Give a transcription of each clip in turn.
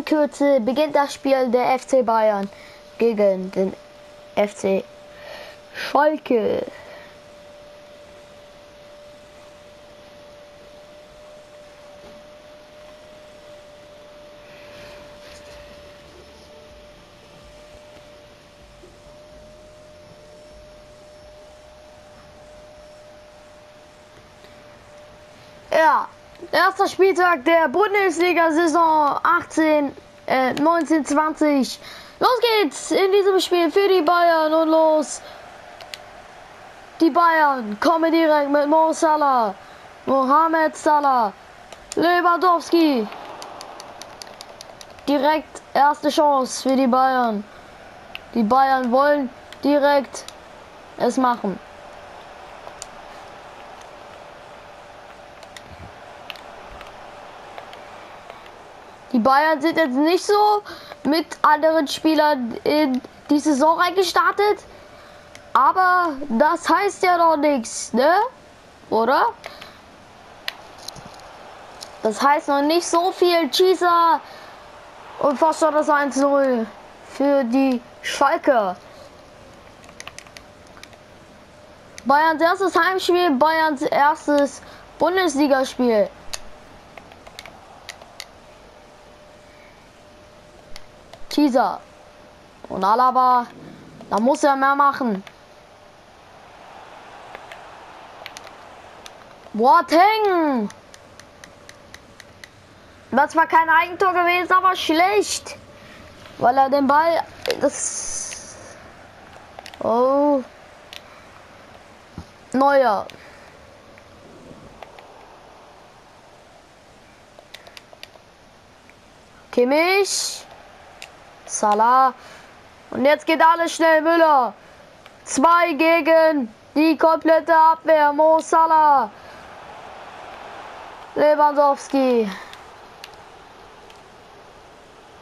in Kürze beginnt das Spiel der FC Bayern gegen den FC Schalke. Ja, erster Spieltag der Bundesliga-Saison 18, äh, 19, 20. Los geht's in diesem Spiel für die Bayern und los. Die Bayern kommen direkt mit Mo Salah, Mohamed Salah, Lewandowski. Direkt erste Chance für die Bayern. Die Bayern wollen direkt es machen. Bayern sind jetzt nicht so mit anderen Spielern in die Saison reingestartet. Aber das heißt ja noch nichts, ne? Oder? Das heißt noch nicht so viel. Cheeser und fast schon das 1-0 für die Schalke. Bayerns erstes Heimspiel, Bayerns erstes Bundesligaspiel. Teaser. Und Alaba, da muss er mehr machen. Boateng. Das war kein Eigentor gewesen, aber schlecht. Weil er den Ball. Das. Oh. Neuer. Kimmich. Salah. Und jetzt geht alles schnell. Müller. Zwei gegen die komplette Abwehr. Mo Salah. Lewandowski.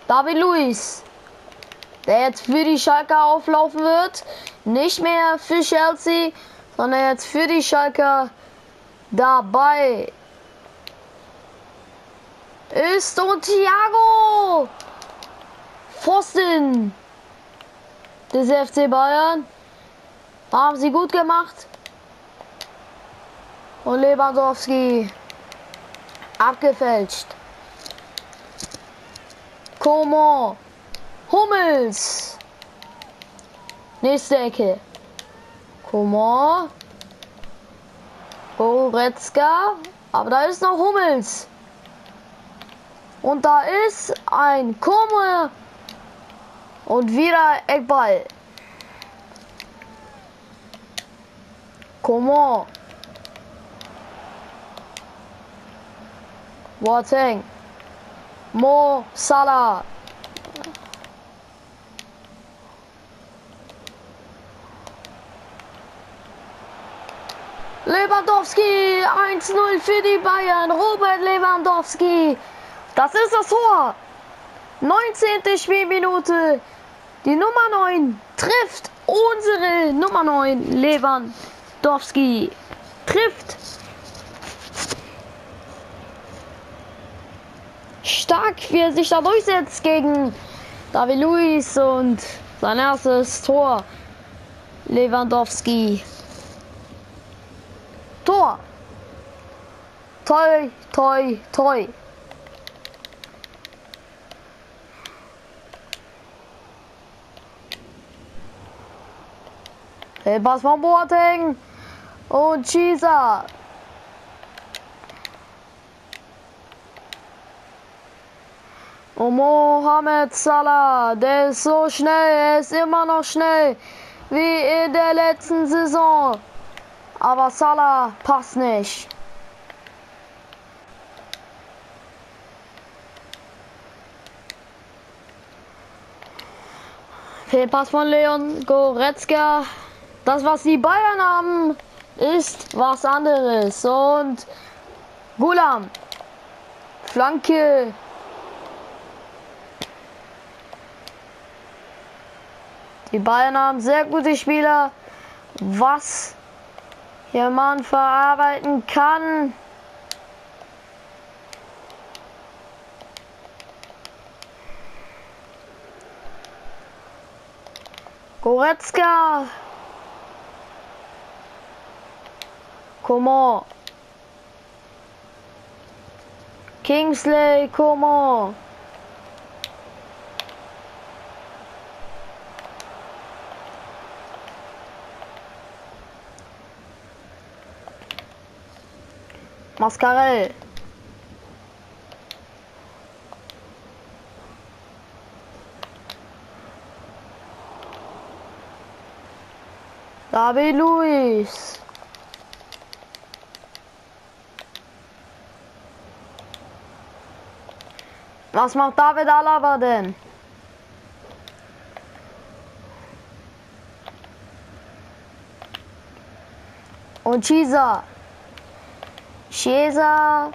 David Luiz. Der jetzt für die Schalker auflaufen wird. Nicht mehr für Chelsea, sondern jetzt für die Schalker dabei ist und Thiago. Pfosten des FC Bayern. Haben sie gut gemacht. Und Lewandowski abgefälscht. Como Hummels. Nächste Ecke. Como Goretzka. Aber da ist noch Hummels. Und da ist ein Como und wieder Eckball. Comment? Boateng. Mo Salah. Lewandowski 1-0 für die Bayern. Robert Lewandowski. Das ist das Tor. 19. Spielminute. Die Nummer 9 trifft unsere Nummer 9 Lewandowski. Trifft. Stark, wie er sich da durchsetzt gegen David Luiz und sein erstes Tor. Lewandowski. Tor. Toi, toi, toi. Pass von Boateng. Und Chisa. Und Mohamed Salah, der ist so schnell, er ist immer noch schnell wie in der letzten Saison. Aber Salah passt nicht. Fehlpass von Leon Goretzka. Das, was die Bayern haben, ist was anderes. Und Gulam. Flanke. Die Bayern haben sehr gute Spieler. Was hier man verarbeiten kann. Goretzka Comment? Kingsley Coman. Mascarell. David Luis. Was macht David Alaba denn? Und Chisa. Chiesa.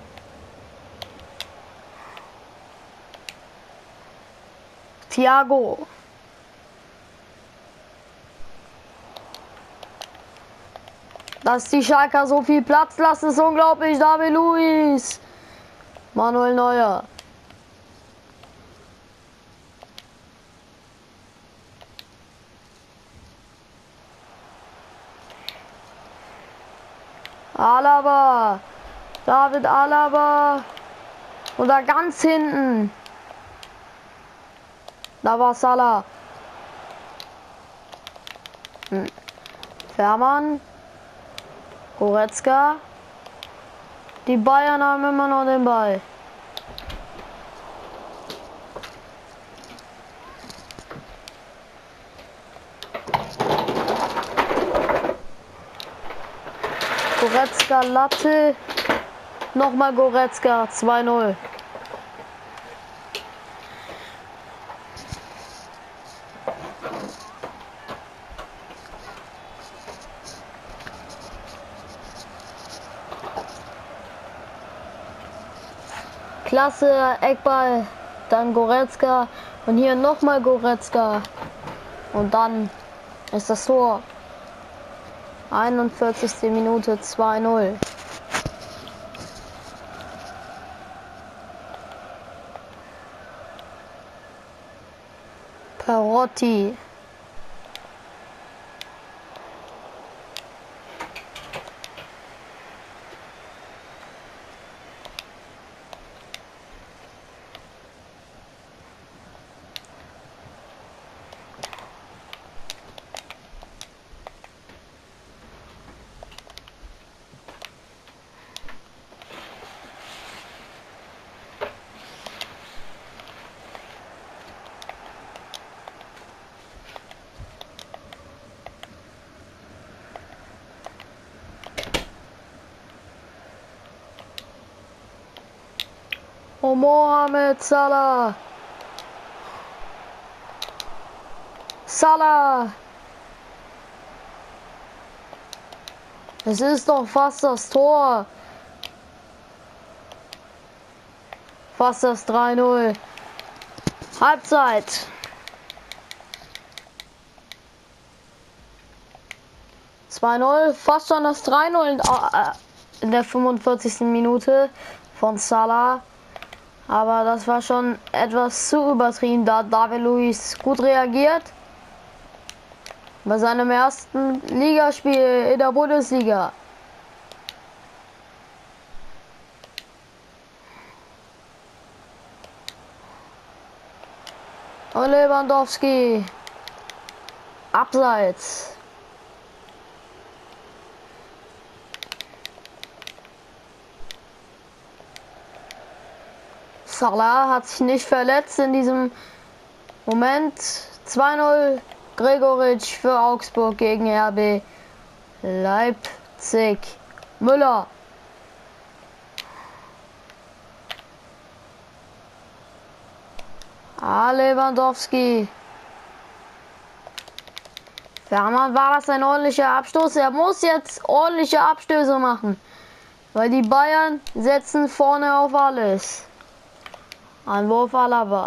Thiago. Dass die Schalker so viel Platz lassen, ist unglaublich. David Luis. Manuel Neuer. Alaba. David Alaba. Da ganz hinten. Da war Salah. Hm. Fährmann. Goretzka. Die Bayern haben immer noch den Ball. Goretzka Latte. Nochmal Goretzka 2-0. Klasse, Eckball, dann Goretzka und hier nochmal Goretzka und dann ist das Tor. 41. Minute 2-0. 记 Oh, Mohamed Salah. Salah. Es ist doch fast das Tor. Fast das 3-0. Halbzeit. 2-0, fast schon das 3-0 in der 45. Minute von Salah. Aber das war schon etwas zu übertrieben. Da David Luis gut reagiert. Bei seinem ersten Ligaspiel in der Bundesliga. Und Lewandowski. Abseits. Salah hat sich nicht verletzt in diesem Moment. 2-0 Gregoritsch für Augsburg gegen RB Leipzig. Müller. Ah, Lewandowski. Fährmann war das ein ordentlicher Abstoß. Er muss jetzt ordentliche Abstöße machen. Weil die Bayern setzen vorne auf alles. Ein Anwurf Alaba.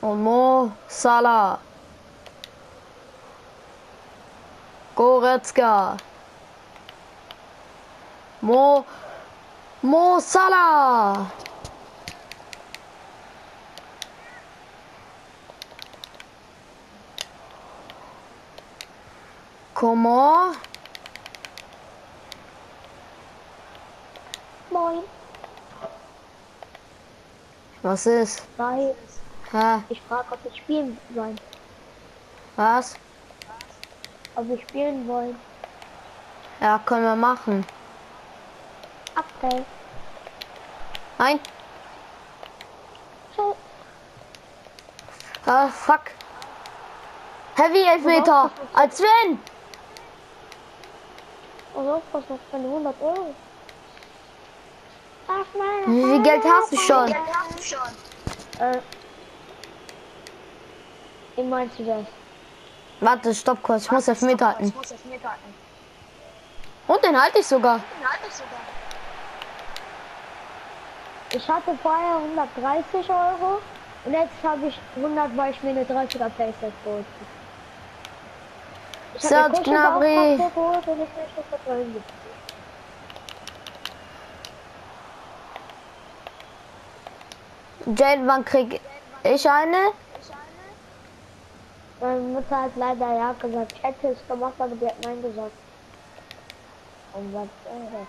Und Mo Salah. Goretzka. Mo Mo Salah. Comment Moin. Was ist? Hi. Hä? Ich frage, ob wir spielen wollen. Was? Ob wir spielen wollen. Ja, können wir machen. Okay. Nein? So. Ah, fuck. Heavy Elfmeter. Als wenn. Und was noch für 100 Euro? Ach meine Wie viel Geld hast du schon? Äh. Wie meinst du das? Warte, stopp kurz. Ich muss Elfmeter halten. Und den halte ich sogar. Ich hatte vorher 130 Euro und jetzt habe ich 100, weil ich mir eine 30er Playstation geholt habe. Serge Gnabry. Ich. Jane, wann krieg ich eine? Meine Mutter hat leider ja gesagt. Ich hätte es gemacht, aber die hat nein gesagt. Und was soll das?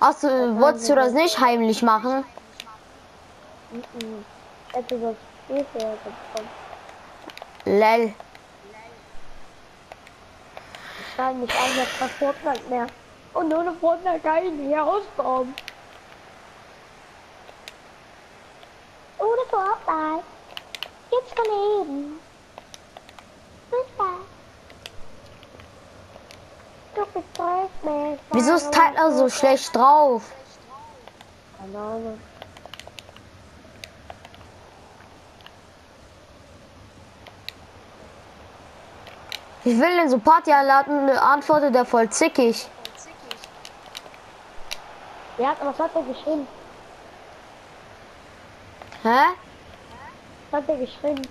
Hast du, wolltest du das nicht heimlich machen? Mhm. Ich hätte das Spiel für bekommen. Lel. Ich mich an, jetzt kein Fortnite mehr. Und ohne Fortnite kann ich nicht herauskommen. Ohne Fortnite. Jetzt kann ich eben. Bis bald. Du bist zwölf mehr. Wieso ist Tyler so schlecht drauf? Keine Ahnung. Ich will den so Party einladen, antwortet er voll zickig. Ja, was hat er geschrieben? Hä? Was hat er geschrieben?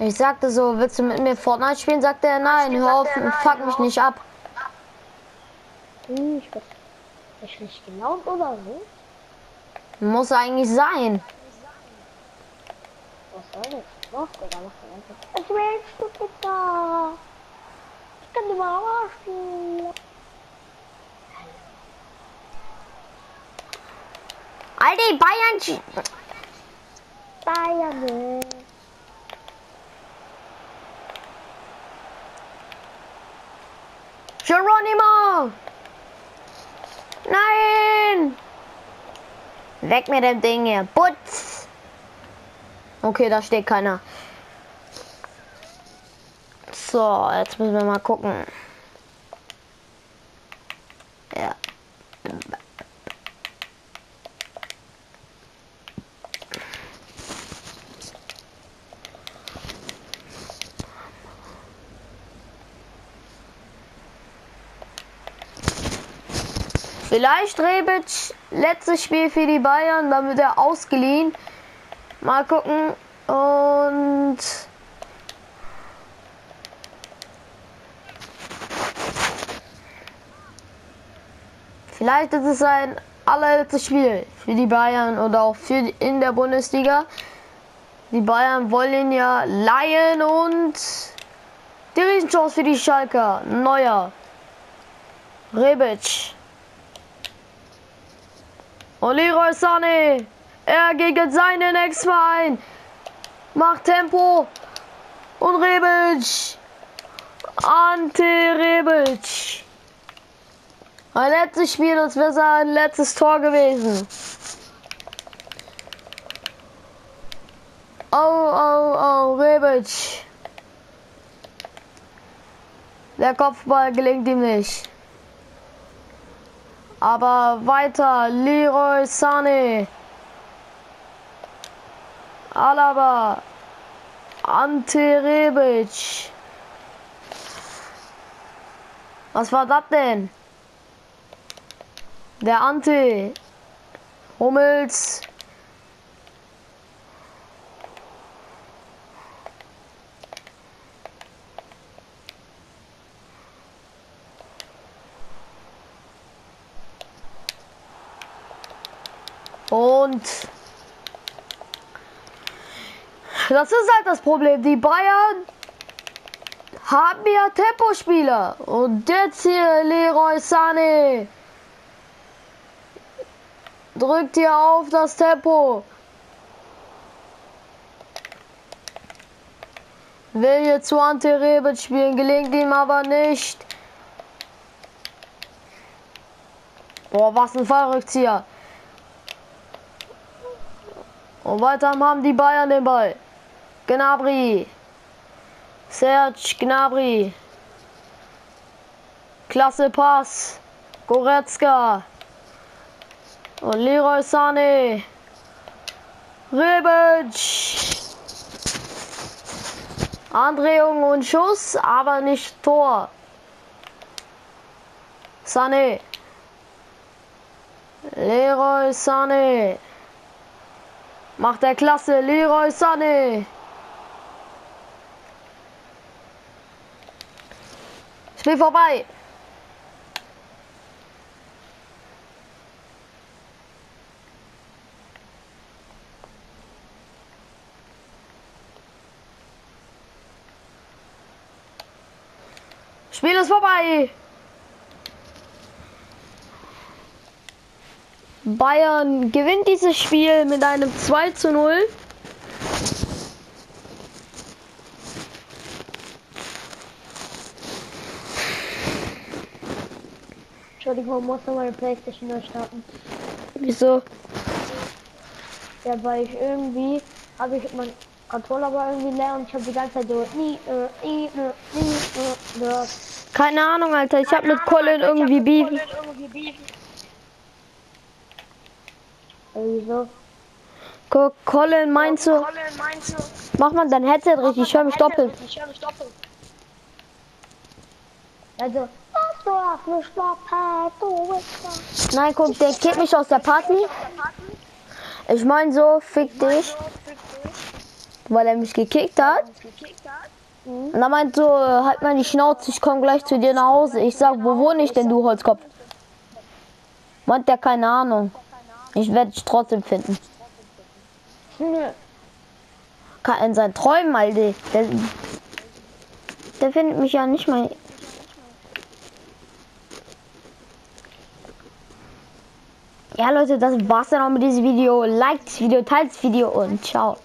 Ich sagte so, willst du mit mir Fortnite spielen? Sagte er, nein, hör auf, fuck mich nicht ab. Hm, ich bin ich schlecht gelaunt oder so? Muss eigentlich sein. Was soll das? Mach, Digga, mach doch einfach. Was willst du bitte? Ich kann die mal arschen. Alter, Bayern. Bayern. ne? Geronimo! Nein! Weg mit dem Ding hier. Putz! Okay, da steht keiner. So, jetzt müssen wir mal gucken. Vielleicht Rebic, letztes Spiel für die Bayern, wird er ausgeliehen. Mal gucken. Und vielleicht ist es sein allerletztes Spiel für die Bayern oder auch für die, in der Bundesliga. Die Bayern wollen ja leihen und die Riesenchance für die Schalker. Neuer. Rebic. Und Leroy Sané. Er gegen seinen Ex-Verein. Macht Tempo. Und Rebic. Ante Rebic. Ein letztes Spiel, das wäre sein letztes Tor gewesen. Oh, oh, oh, Rebic. Der Kopfball gelingt ihm nicht. Aber weiter, Leroy Sané. Alaba. Ante Rebic. Was war das denn? Der Ante. Hummels. Und das ist halt das Problem. Die Bayern haben wir Tempospieler. Und jetzt hier Leroy Sané. Drückt hier auf das Tempo. Will jetzt zu Ante Rebic spielen, gelingt ihm aber nicht. Boah, was ein Fallrückzieher. Und weiter haben die Bayern den Ball. Gnabry. Serge Gnabry. Klasse Pass. Goretzka. Und Leroy Sané. Rebic. Andrehung und Schuss, aber nicht Tor. Sané. Leroy Sané. Macht der Klasse Leroy Sané. Spiel vorbei. Spiel ist vorbei. Bayern gewinnt dieses Spiel mit einem 2 zu 0. Entschuldigung, muss noch meine Playstation neu starten. Wieso? Ja, weil ich irgendwie habe ich mein Controller war irgendwie leer und ich habe die ganze Zeit so nie, äh, nie, äh, nie, äh, äh, Keine Ahnung, Alter. Ich habe mit Colin irgendwie Beef. Wieso? Guck, Colin meinst du, mach mal dein Headset richtig, ich höre mich doppelt. Also. Nein, guck, der kickt mich aus der Party. Ich mein so, fick dich, weil er mich gekickt hat. Und dann meint so, äh, halt mal die Schnauze, ich komme gleich zu dir nach Hause. Ich sag, wo wohne ich denn, du Holzkopf? Meint der keine Ahnung. Ich werde dich trotzdem finden. Nö. Kann in seinen Träumen, Alter. Der, der findet mich ja nicht mal. Ja, Leute, das war's dann auch mit diesem Video. Liked das Video, teilt das Video und ciao.